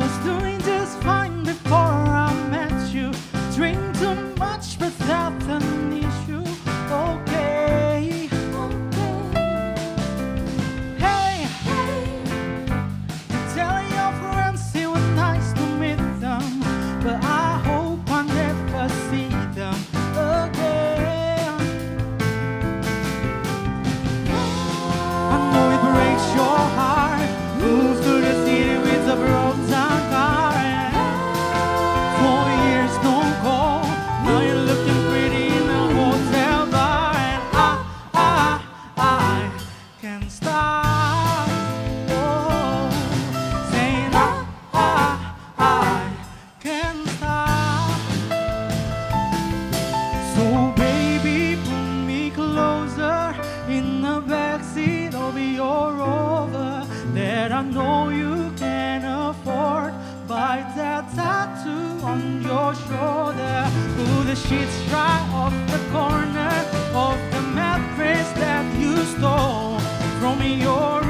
was doing. your shoulder. Pull the sheets right off the corner of the mattress that you stole Throw me your